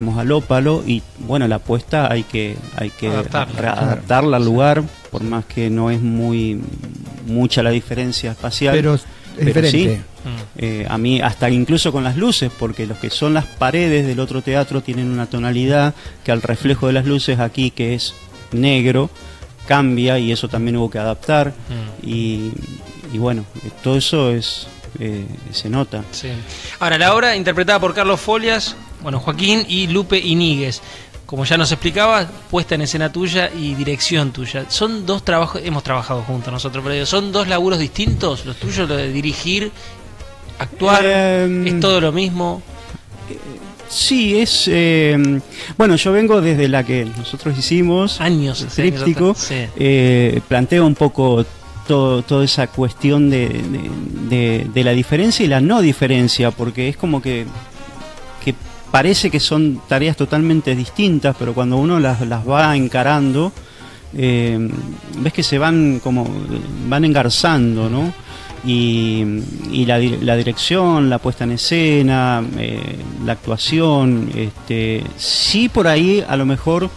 al ópalo y bueno la apuesta hay que hay que Adaptarla. adaptarla al lugar por más que no es muy mucha la diferencia espacial Pero es Pero diferente. Mm. Eh, a mí hasta incluso con las luces porque los que son las paredes del otro teatro tienen una tonalidad que al reflejo de las luces aquí que es negro cambia y eso también hubo que adaptar Mm. y, y bueno todo eso es eh, se nota Sí. Ahora, la obra interpretada por Carlos Folias, bueno, Joaquín y Lupe Iníguez. Como ya nos explicaba, puesta en escena tuya y dirección tuya. Son dos trabajos, hemos trabajado juntos nosotros, pero son dos laburos distintos, los tuyos, lo de dirigir, actuar, Em, es todo lo mismo. Sí, es. eh, bueno, yo vengo desde la que nosotros hicimos, Años. el tríptico. Sí. eh, planteo un poco todo, toda esa cuestión de, de- de- de la diferencia y la no diferencia, porque es como que parece que son tareas totalmente distintas, pero cuando uno las, las va encarando, eh, ves que se van como van engarzando, ¿no? Y, y la, la dirección, la puesta en escena, eh, la actuación, este, sí por ahí a lo mejor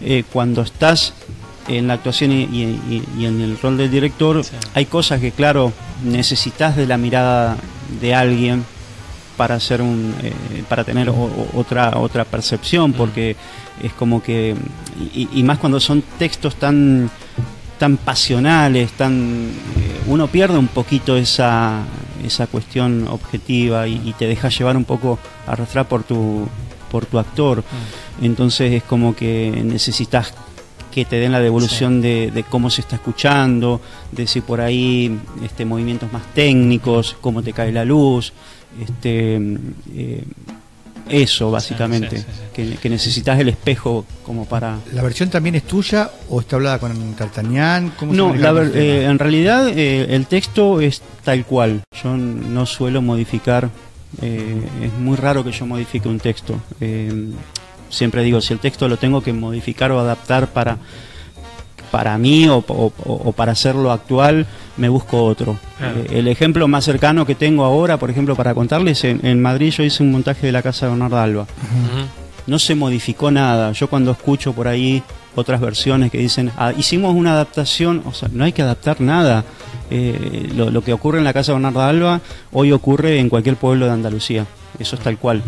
eh, cuando estás en la actuación y, y- y- y en el rol del director, Sí. hay cosas que claro necesitas de la mirada de alguien para hacer un eh, para tener o- o- otra otra percepción porque es como que y, y más cuando son textos tan tan pasionales tan eh, uno pierde un poquito esa esa cuestión objetiva y, y te deja llevar un poco arrastrar por tu por tu actor. Entonces es como que necesitas que te den la devolución de, de cómo se está escuchando, de si por ahí este, movimientos más técnicos, cómo te cae la luz, este, eh, eso básicamente, sí, sí, sí. Que, que necesitas el espejo como para... ¿La versión también es tuya o está hablada con Tartañán? ¿Cómo se No, la ver- eh, en realidad eh, el texto es tal cual, yo no suelo modificar, eh, es muy raro que yo modifique un texto. Eh, siempre digo, si el texto lo tengo que modificar o adaptar para, para mí o, o- o para hacerlo actual, me busco otro. Claro. Eh, el ejemplo más cercano que tengo ahora, por ejemplo, para contarles, en, en Madrid yo hice un montaje de la casa de Bernardo Alba no se modificó nada. Yo cuando escucho por ahí otras versiones que dicen, "Ah, hicimos una adaptación, o sea, no hay que adaptar nada. Eh, lo, lo que ocurre en la casa de Bernardo Alba hoy ocurre en cualquier pueblo de Andalucía. Eso es tal cual.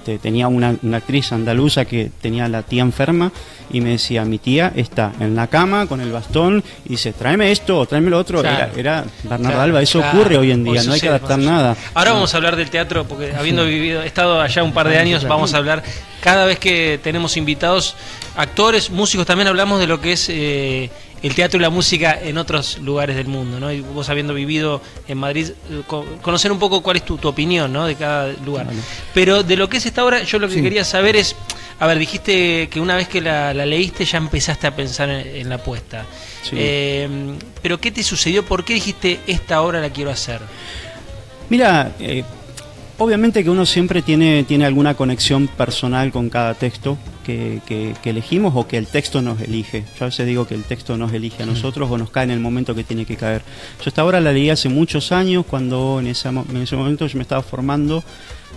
Este, tenía una, una actriz andaluza que tenía la tía enferma y me decía, mi tía está en la cama con el bastón y dice, tráeme esto o tráeme lo otro. Claro. Era, era Bernardo Claro, Alba, eso claro. ocurre hoy en día, Hoy no hay que adaptar allá. nada. Ahora vamos a hablar del teatro, porque habiendo vivido, estado allá un par de años, vamos a hablar, cada vez que tenemos invitados, actores, músicos, también hablamos de lo que es eh, el teatro y la música en otros lugares del mundo, ¿no? Y vos habiendo vivido en Madrid, eh, co- conocer un poco cuál es tu, tu opinión, ¿no? De cada lugar. Vale. Pero de lo que es esta obra, yo lo que Sí. quería saber es, a ver, dijiste que una vez que la, la leíste ya empezaste a pensar en, en la apuesta. Sí. Eh, pero ¿qué te sucedió? ¿Por qué dijiste esta obra la quiero hacer? Mira, eh, obviamente que uno siempre tiene, tiene alguna conexión personal con cada texto que, que- que elegimos o que el texto nos elige. Yo a veces digo que el texto nos elige a nosotros o nos cae en el momento que tiene que caer. Yo esta obra la leí hace muchos años cuando en ese, mo- en ese momento yo me estaba formando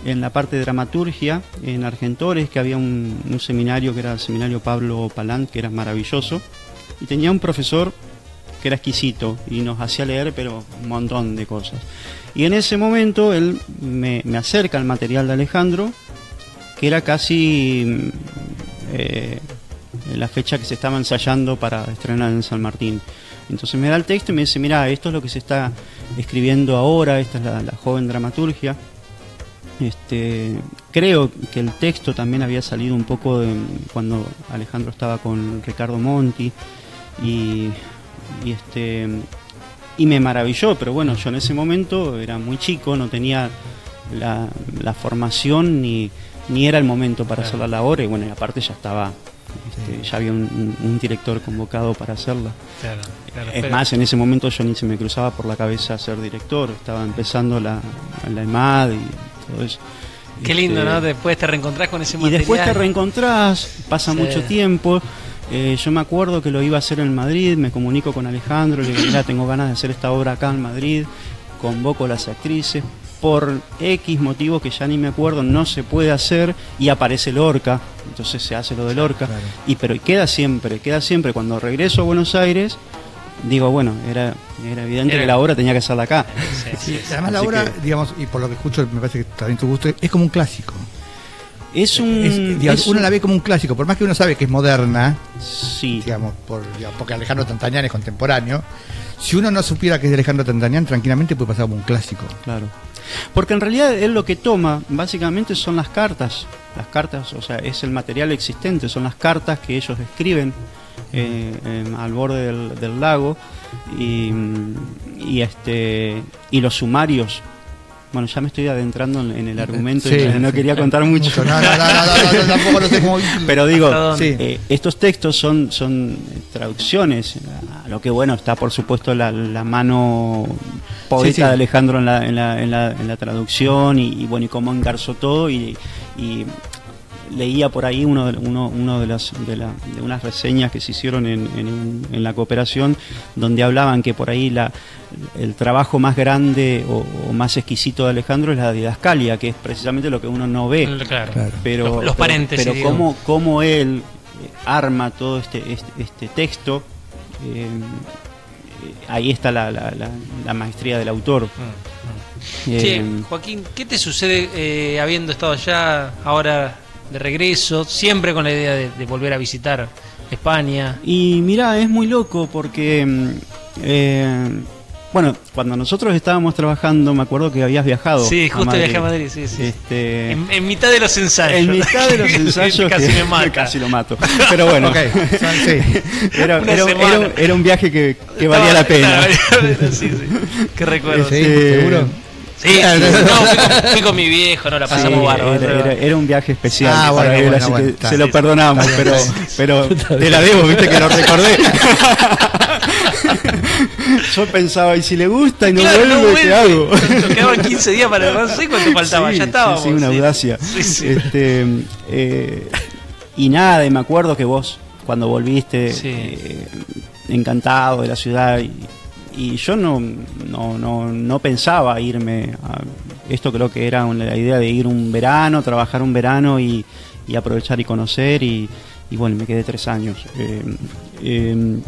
en la parte de dramaturgia en Argentores, que había un, un seminario que era el seminario Pablo Palant, que era maravilloso, y tenía un profesor que era exquisito y nos hacía leer pero un montón de cosas. Y en ese momento él me, me acerca al material de Alejandro, que era casi eh, la fecha que se estaba ensayando para estrenar en San Martín. Entonces me da el texto y me dice, mira, esto es lo que se está escribiendo ahora, esta es la, joven dramaturgia. Este, creo que el texto también había salido un poco de, cuando Alejandro estaba con Ricardo Monti y, y este y me maravilló, pero bueno, yo en ese momento era muy chico, no tenía la formación ni, ni era el momento para Claro. hacer la labor y bueno, y aparte ya estaba, este, ya había un, un- director convocado para hacerla. Claro, claro, Es pero- más, en ese momento yo ni se me cruzaba por la cabeza ser director, estaba empezando la, la EMAD y todo eso. Qué lindo, Este, ¿no? Después te reencontrás con ese y material. después te reencontrás, pasa Sí. mucho tiempo. Eh, yo me acuerdo que lo iba a hacer en Madrid, me comunico con Alejandro, le digo, mira, tengo ganas de hacer esta obra acá en Madrid, convoco a las actrices, por X motivo que ya ni me acuerdo no se puede hacer y aparece Lorca, entonces se hace lo de Lorca, Claro. y pero queda siempre, queda siempre cuando regreso a Buenos Aires, digo, bueno, era, era evidente Era- que la obra tenía que ser de acá. Sí, Sí, sí, sí. además la Así obra, que- digamos, y por lo que escucho, me parece que también tu gusto, es como un clásico. Es un... Es, digamos, es uno un- la ve como un clásico, por más que uno sabe que es moderna, Sí, digamos, por, digamos, porque Alejandro Tantañán es contemporáneo, si uno no supiera que es de Alejandro Tantañán, tranquilamente puede pasar como un clásico. Claro. Porque en realidad él lo que toma básicamente son las cartas. Las cartas, o sea, es el material existente, son las cartas que ellos escriben eh, al borde del, del lago y, y este y los sumarios. Bueno, ya me estoy adentrando en, en el argumento Sí, y no sí. quería contar mucho. No, no, no, no, no, no, tampoco no sé cómo. Pero digo. Sí. eh, estos textos son, son traducciones, a lo que bueno está por supuesto la, la mano poeta Sí, sí. de Alejandro en la, en la, en la, en la traducción y, y bueno y cómo engarzó todo y, y leía por ahí uno de, uno, uno de las de, la- de unas reseñas que se hicieron en, en, en la cooperación donde hablaban que por ahí la el trabajo más grande o, o más exquisito de Alejandro es la didascalia que es precisamente lo que uno no ve Claro. Claro. pero Los- los paréntesis, pero cómo, cómo él eh, arma todo este este, este texto eh, eh, ahí está la, la, la- la maestría del autor Eh, Che, Joaquín, ¿qué te sucede eh, habiendo estado allá, ahora de regreso, siempre con la idea de, de volver a visitar España? y mira es muy loco porque mm, eh, bueno cuando nosotros estábamos trabajando me acuerdo que habías viajado Sí, a justo viajé a Madrid, sí, sí. Este, En, en mitad de los ensayos. en mitad de los ensayos casi que- me mata. casi lo mato pero bueno sí. era, Una era- semana. era- era un viaje que, que valía la pena estaba- sí, sí. Qué recuerdo. Sí, Sí, Eh, seguro. Sí, sí. No, fui con, fui con mi viejo, no la Sí, pasamos bárbaro. era, era- era un viaje especial Ah, bueno, él, bueno, así bueno, que está se lo perdonamos, Está pero, pero te la debo, viste que lo recordé. Yo pensaba, y si le gusta y no Claro, no vuelve, ¿qué hago? Nos quedaban 15 días para no sé cuánto faltaba, Sí, ya sí, estábamos. Sí, una sí. audacia. Sí, sí. Este, eh, y nada, y me acuerdo que vos, cuando volviste, Sí. eh, encantado de la ciudad, y, y yo no, no, no, no pensaba irme a. Esto creo que era la idea de ir un verano, trabajar un verano y, y aprovechar y conocer, y, y bueno, me quedé tres años. Eh, eh,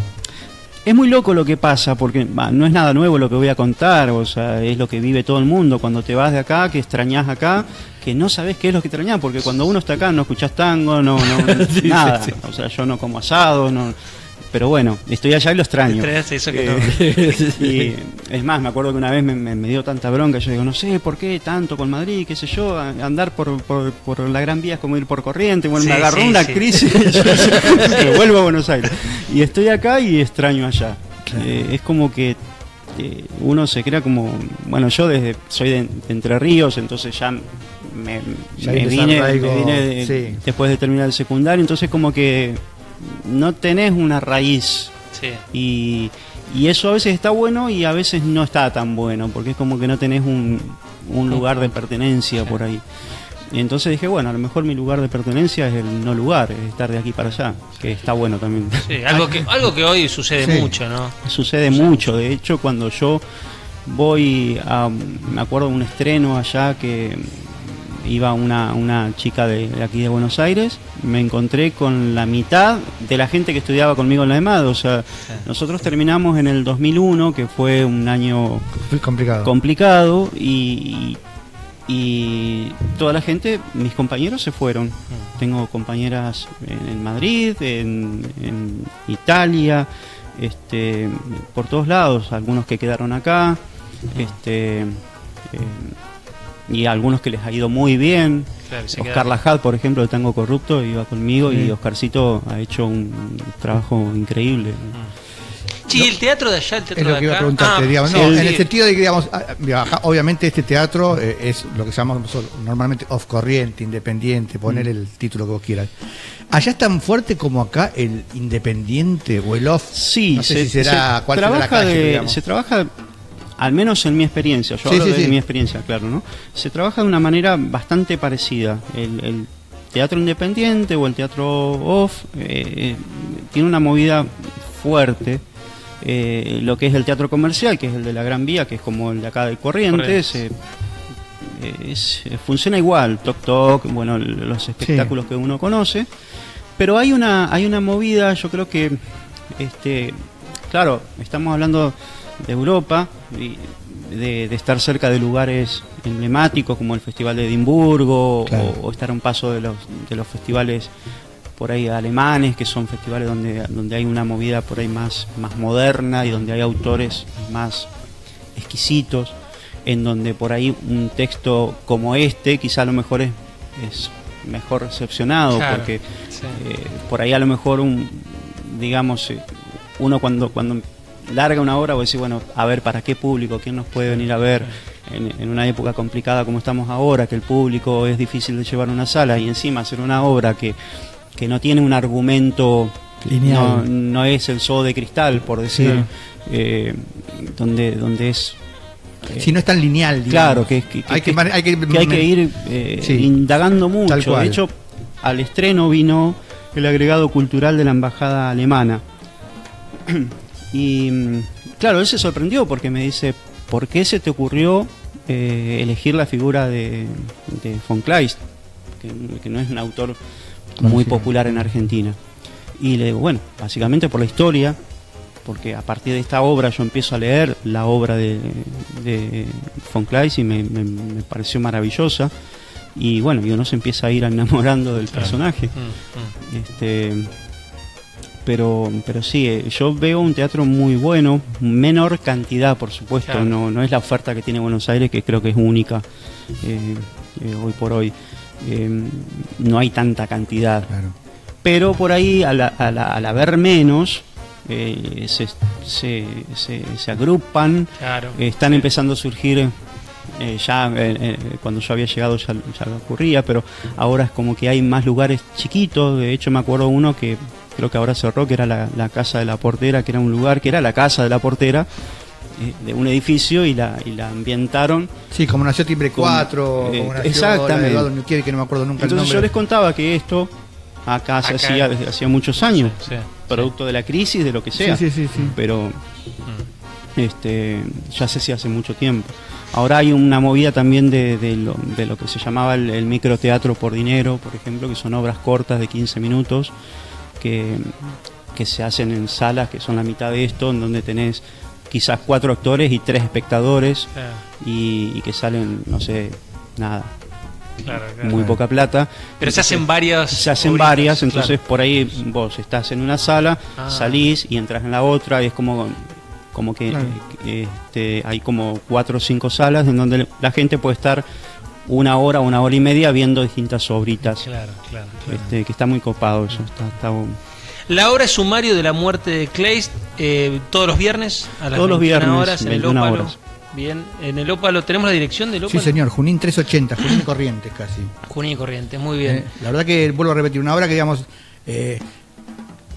es muy loco lo que pasa, porque bah, no es nada nuevo lo que voy a contar, o sea, es lo que vive todo el mundo. Cuando te vas de acá, que extrañas acá, que no sabes qué es lo que extrañas, porque cuando uno está acá no escuchas tango, no, no Sí, nada. sí, O sea, yo no como asado, no. Pero bueno, estoy allá y lo extraño. Extrañas eso que Eh, y es más, me acuerdo que una vez me, me- me dio tanta bronca, yo digo, no sé por qué tanto con Madrid, qué sé yo, andar por, por, por la Gran Vía es como ir por corriente, bueno, Sí, me agarró sí, una sí. crisis, me vuelvo a Buenos Aires. Y estoy acá y extraño allá. Eh, es como que eh, uno se crea como, bueno, yo desde soy de, de Entre Ríos, entonces ya me, Ya vine, desarraigo, me vine de- sí. después de terminar el secundario, entonces como que no tenés una raíz Sí. y, y eso a veces está bueno y a veces no está tan bueno, porque es como que no tenés un, un lugar de pertenencia por ahí. Y entonces dije, bueno, a lo mejor mi lugar de pertenencia es el no lugar, es estar de aquí para allá, que está bueno también. Sí, algo que, algo que hoy sucede Sí. mucho, ¿no? Sucede mucho, de hecho cuando yo voy a, me acuerdo de un estreno allá que iba una, una chica de, de aquí de Buenos Aires, me encontré con la mitad de la gente que estudiaba conmigo en la EMAD, o sea, nosotros terminamos en el 2001, que fue un año Muy complicado. complicado y, y toda la gente, mis compañeros se fueron. Tengo compañeras en, en Madrid, en, en Italia, este, por todos lados, algunos que quedaron acá, este, eh, y algunos que les ha ido muy bien. Claro, se Oscar Lajad, por ejemplo, de Tango Corrupto, iba conmigo y. Oscarcito ha hecho un trabajo increíble. Sí, el teatro de allá, el teatro Es lo de que iba a preguntarte, Ah, digamos, sí, no, sí. en el sentido de que, digamos, ah, obviamente este teatro eh, es lo que llamamos normalmente off corriente, independiente, poner el título que vos quieras. ¿Allá es tan fuerte como acá el independiente o el off? Sí, no sé si será cuál será la trabaja calle, de- se trabaja, al menos en mi experiencia, yo Sí, hablo sí, sí. mi experiencia, claro, ¿no? Se trabaja de una manera bastante parecida. El, el teatro independiente o el teatro off eh, tiene una movida fuerte. Eh, lo que es el teatro comercial, que es el de la Gran Vía, que es como el de acá de Corrientes, Corrientes. eh, es- funciona igual, Toc Toc, bueno, los espectáculos que uno conoce, pero hay una, hay una movida, yo creo que, este, claro, estamos hablando de Europa y de, de estar cerca de lugares emblemáticos como el Festival de Edimburgo Claro. o, o estar a un paso de los, de los festivales por ahí alemanes, que son festivales donde, donde hay una movida por ahí más, más moderna y donde hay autores más exquisitos, en donde por ahí un texto como este quizá a lo mejor es, es mejor recepcionado, Claro, porque sí. eh, por ahí a lo mejor un, digamos, eh, uno cuando, cuando larga una obra, va a decir, bueno, a ver, ¿para qué público? ¿Quién nos puede venir a ver en, en una época complicada como estamos ahora, que el público es difícil de llevar a una sala y encima hacer una obra que, que no tiene un argumento Lineal. No, no es el zoo de cristal, por decir, Sí. eh, donde, donde es eh, Si no es tan lineal, digamos. Claro, que, que- que- hay que, hay que, que hay que ir eh, Sí. indagando mucho. De hecho, al estreno vino el agregado cultural de la embajada alemana. y mm, claro, él se sorprendió porque me dice, ¿por qué se te ocurrió eh, elegir la figura de, de von Kleist? Que, que no es un autor muy popular en Argentina. Y le digo, bueno, básicamente por la historia, porque a partir de esta obra yo empiezo a leer la obra de, de von Kleist y me, me- me pareció maravillosa. Y bueno, y uno se empieza a ir enamorando del personaje. Mm, mm. Este, pero, pero sí, eh, yo veo un teatro muy bueno, menor cantidad, por supuesto. Claro. No, no es la oferta que tiene Buenos Aires, que creo que es única eh, eh, hoy por hoy. Eh, no hay tanta cantidad Claro. pero por ahí al, al- al haber menos eh, se, se, se- se agrupan, Claro. están empezando a surgir, eh, ya eh, eh, cuando yo había llegado ya, ya ocurría, pero ahora es como que hay más lugares chiquitos, de hecho me acuerdo uno que creo que ahora cerró, que era la, la casa de la portera, que era un lugar que era la casa de la portera, eh, de un edificio y la, y la ambientaron Sí, como nació Timbre Como- 4, eh, como nació exactamente. la de que no me acuerdo nunca el Entonces yo nombre. les contaba que esto acá se Acá- hacía desde hacía muchos años, Sí, sí. producto de la crisis, de lo que sea. Sí, sí, sí, sí. Pero Mm. este, ya se hacía hace mucho tiempo. Ahora hay una movida también de, de lo, de lo que se llamaba el, el microteatro por dinero, por ejemplo, que son obras cortas de 15 minutos que, que se hacen en salas que son la mitad de esto, en donde tenés quizás cuatro actores y tres espectadores Claro, y, y que salen, no sé, nada, claro, claro. muy poca plata. Pero se hacen varias. Se hacen obritas, varias, entonces claro. por ahí vos estás en una sala, Ah. salís y entras en la otra y es como como que Claro. este, hay como cuatro o cinco salas en donde la gente puede estar una hora, una hora y media viendo distintas obritas. Claro, claro. claro. Este, que está muy copado eso, está, está bueno. La obra es sumario de la muerte de Kleist eh, todos los viernes a las Todos los 21 viernes, horas en el 21 Ópalo. horas. Bien, en el Ópalo tenemos la dirección del Sí, Ópalo. señor, Junín 380, Junín Corrientes casi. Junín y Corrientes, muy bien. Eh, la verdad que vuelvo a repetir, una obra que digamos, eh,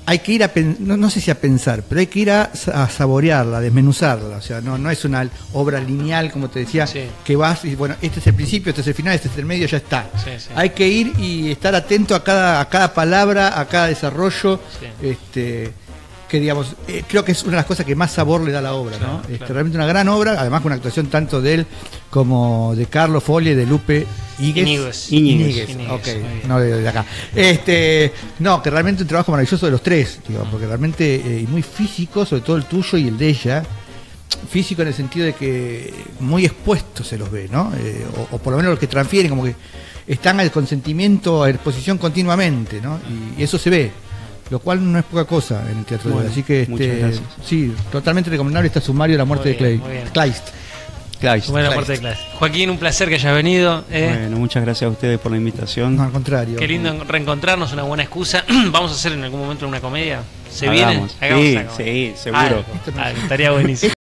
hay que ir a, no, no sé si a pensar, pero hay que ir a, a saborearla, a desmenuzarla. O sea, no, no es una obra lineal, como te decía, Sí. que vas y bueno, este es el principio, este es el final, este es el medio, ya está. Sí, sí. Hay que ir y estar atento a cada, a cada palabra, a cada desarrollo. Este, que digamos, eh, creo que es una de las cosas que más sabor le da a la obra, Claro, ¿no? Este, claro. realmente una gran obra, además con una actuación tanto de él como de Carlos Folie, de Lupe Íñiguez. Íñiguez. Ok, no de, de acá. Este, no, que realmente un trabajo maravilloso de los tres, digo, porque realmente eh, y muy físico, sobre todo el tuyo y el de ella. Físico en el sentido de que muy expuestos se los ve, ¿no? Eh, o, o por lo menos los que transfieren, como que están al consentimiento, a exposición continuamente, ¿no? Y, y eso se ve, lo cual no es poca cosa en el teatro de Bueno, hoy. Así que, muchas este, gracias. sí, totalmente recomendable este sumario de la muerte Muy bien, de muy Clay. bien. Kleist. Claro. Buena parte de clase. Joaquín, un placer que hayas venido. eh. Bueno, muchas gracias a ustedes por la invitación. No, al contrario. Qué lindo reencontrarnos, una buena excusa. Vamos a hacer en algún momento una comedia. ¿Se Hagamos. viene? Hagamos Sí, sí, seguro. Algo, estaría buenísimo.